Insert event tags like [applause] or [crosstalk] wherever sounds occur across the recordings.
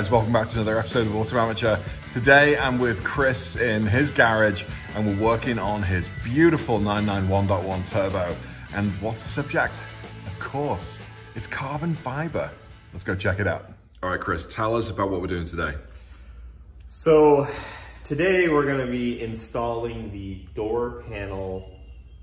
Hey guys, welcome back to another episode of Auto Amateur. Today I'm with Chris in his garage and we're working on his beautiful 991.1 turbo. And what's the subject? Of course, it's carbon fiber. Let's go check it out. All right, Chris, tell us about what we're doing today. So today we're gonna be installing the door panel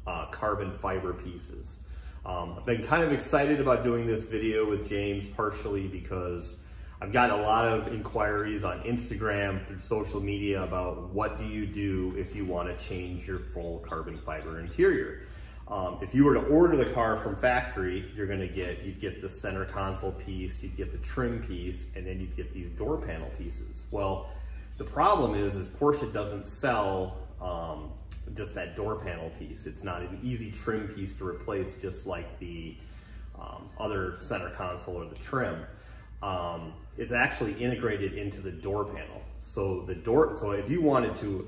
uh, carbon fiber pieces. Um, I've been kind of excited about doing this video with James partially because I've gotten a lot of inquiries on Instagram through social media about what do you do if you want to change your full carbon fiber interior. Um, if you were to order the car from factory, you're going to get, you'd get the center console piece, you'd get the trim piece, and then you'd get these door panel pieces. Well, the problem is, is Porsche doesn't sell um, just that door panel piece. It's not an easy trim piece to replace just like the um, other center console or the trim um, it's actually integrated into the door panel. So the door, so if you wanted to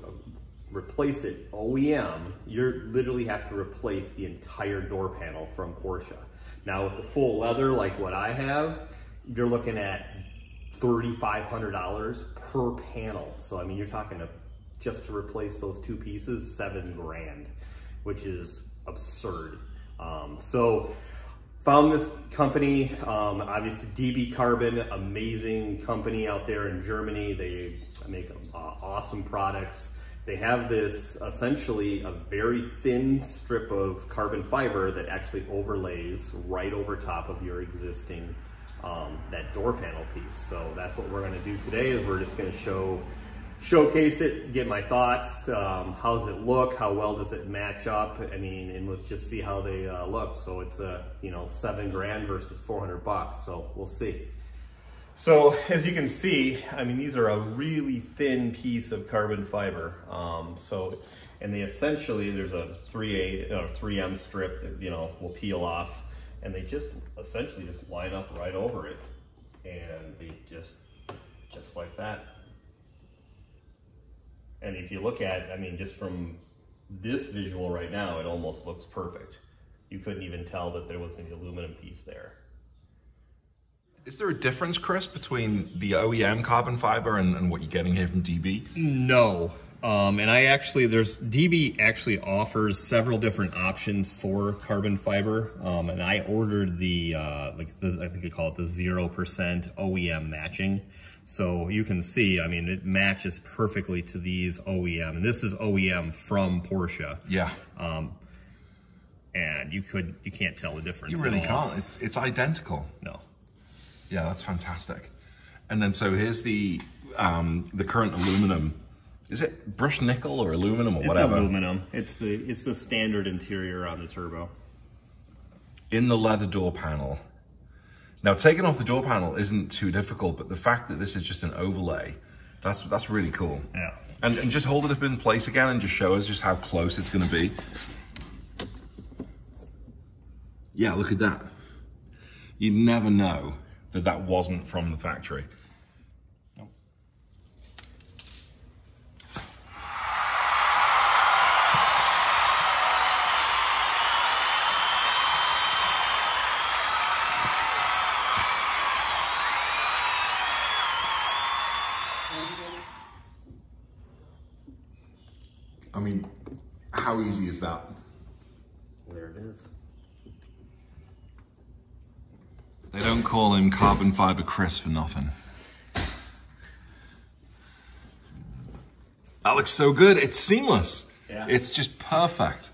replace it OEM, you literally have to replace the entire door panel from Porsche. Now with the full leather, like what I have, you're looking at $3,500 per panel. So I mean, you're talking to, just to replace those two pieces, seven grand, which is absurd. Um, so Found this company, um, obviously DB Carbon, amazing company out there in Germany. They make uh, awesome products. They have this essentially a very thin strip of carbon fiber that actually overlays right over top of your existing um, that door panel piece. So that's what we're gonna do today is we're just gonna show showcase it, get my thoughts. Um, how does it look? How well does it match up? I mean, and let's just see how they uh, look. So it's a, you know, seven grand versus 400 bucks. So we'll see. So as you can see, I mean, these are a really thin piece of carbon fiber. Um, so, and they essentially, there's a 3A or 3M strip that, you know, will peel off and they just essentially just line up right over it. And they just, just like that. And if you look at, I mean, just from this visual right now, it almost looks perfect. You couldn't even tell that there was an aluminum piece there. Is there a difference, Chris, between the OEM carbon fiber and, and what you're getting here from DB? No. Um, and I actually, there's, DB actually offers several different options for carbon fiber. Um, and I ordered the, uh, like the, I think they call it the 0% OEM matching. So you can see, I mean, it matches perfectly to these OEM. And this is OEM from Porsche. Yeah. Um, and you could, you can't tell the difference. You really can't. It's identical. No. Yeah, that's fantastic. And then so here's the um, the current aluminum. Is it brushed nickel or aluminum or it's whatever? It's aluminum. It's the it's the standard interior on the turbo. In the leather door panel, now taking off the door panel isn't too difficult, but the fact that this is just an overlay, that's that's really cool. Yeah. And, and just hold it up in place again and just show us just how close it's gonna be. Yeah, look at that. You'd never know that that wasn't from the factory. Easy is that? There it is. They don't call him carbon fiber Chris for nothing. That looks so good. It's seamless. Yeah. It's just perfect.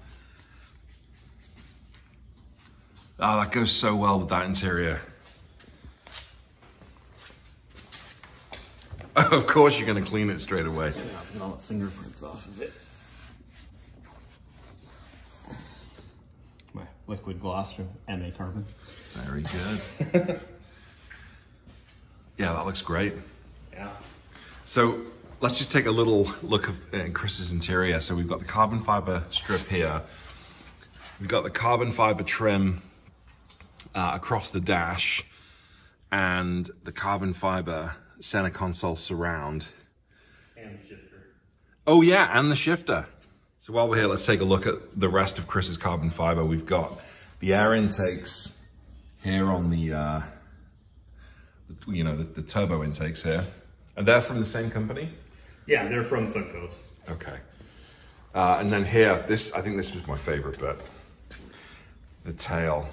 Oh, that goes so well with that interior. [laughs] of course you're going to clean it straight away. Yeah, let's get all the fingerprints off of it. Liquid gloss from MA Carbon. Very good. [laughs] yeah, that looks great. Yeah. So let's just take a little look at Chris's interior. So we've got the carbon fiber strip here. We've got the carbon fiber trim uh, across the dash and the carbon fiber center console surround. And the shifter. Oh yeah, and the shifter. So while we're here, let's take a look at the rest of Chris's carbon fiber. We've got the air intakes here on the uh, you know, the, the turbo intakes here. And they're from the same company? Yeah, they're from Suncoast. Okay. Uh, and then here, this, I think this was my favorite bit. The tail,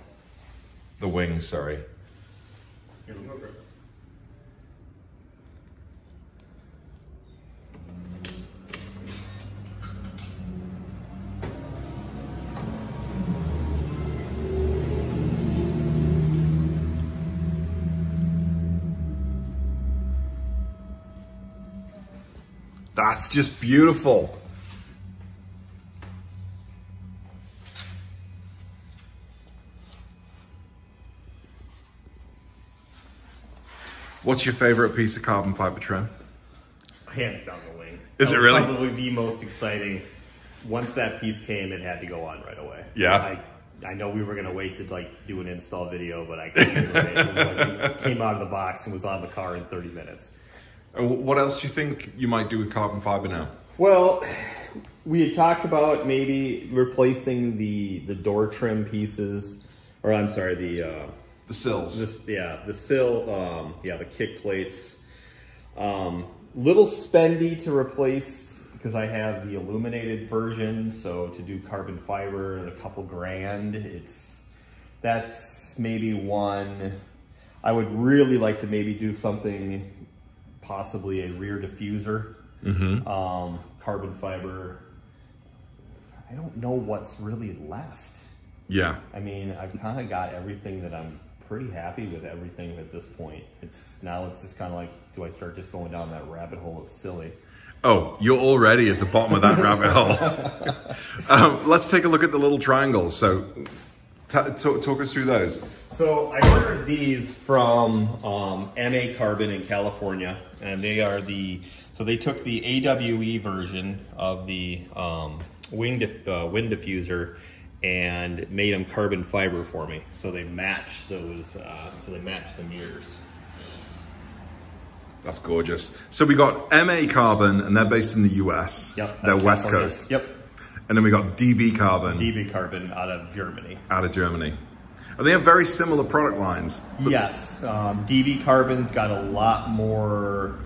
the wings, sorry. That's just beautiful. What's your favorite piece of carbon fiber trim? Hands down the wing. Is That it really? Probably the most exciting. Once that piece came, it had to go on right away. Yeah. I, I know we were gonna wait to like do an install video, but I couldn't. It like it [laughs] came out of the box and was on the car in 30 minutes. What else do you think you might do with carbon fiber now? Well, we had talked about maybe replacing the the door trim pieces, or I'm sorry, the uh, The sills. this yeah the sill, um, yeah the kick plates. Um, little spendy to replace because I have the illuminated version, so to do carbon fiber and a couple grand, it's that's maybe one. I would really like to maybe do something, possibly a rear diffuser, um, carbon fiber. I don't know what's really left. yeah. I mean, I've kind of got everything that I'm pretty happy with everything at this point. It's now it's just kind of like, do I start just going down that rabbit hole of silly? Oh, you're already at the bottom of that rabbit hole. [laughs] um, let's take a look at the little triangles. So, talk us through those. So I ordered these from um, MA Carbon in California, and they are the so they took the AWE version of the um, wing dif- uh, wind diffuser and made them carbon fiber for me. So they match those. Uh, so they match the mirrors. That's gorgeous. So we got MA Carbon, and they're based in the US. Yep, They're West. Coast. Yep, And then we got DB Carbon DB Carbon out of Germany. out of Germany. And they have very similar product lines. Yes, um, DB Carbon's got a lot more,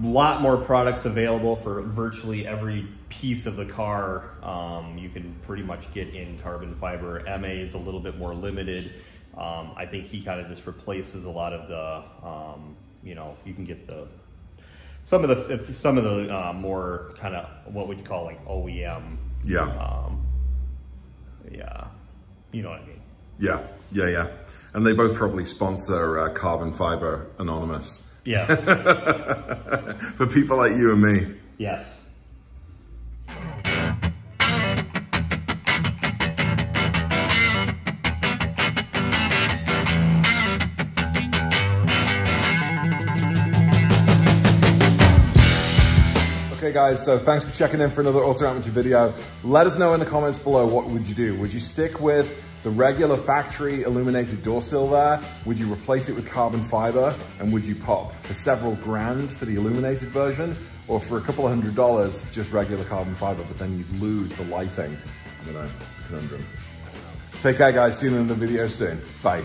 lot more products available for virtually every piece of the car. Um, you can pretty much get in carbon fiber. MA is a little bit more limited. Um, I think he kind of just replaces a lot of the, um, you know, you can get the some of the some of the uh, more kind of what would you call like OEM. Yeah. Um, yeah, you know what I mean. Yeah, yeah, yeah. And they both probably sponsor uh, Carbon Fiber Anonymous Yeah. [laughs] for people like you and me. yes. Okay guys, so thanks for checking in for another Auto Amateur video. Let us know in the comments below what would you do? Would you stick with the regular factory illuminated door sill there? Would you replace it with carbon fiber? And would you pop for several grand for the illuminated version? Or for a couple of hundred dollars, just regular carbon fiber, but then you'd lose the lighting? I don't know, it's a conundrum. Take care guys, see you in another video soon. Bye.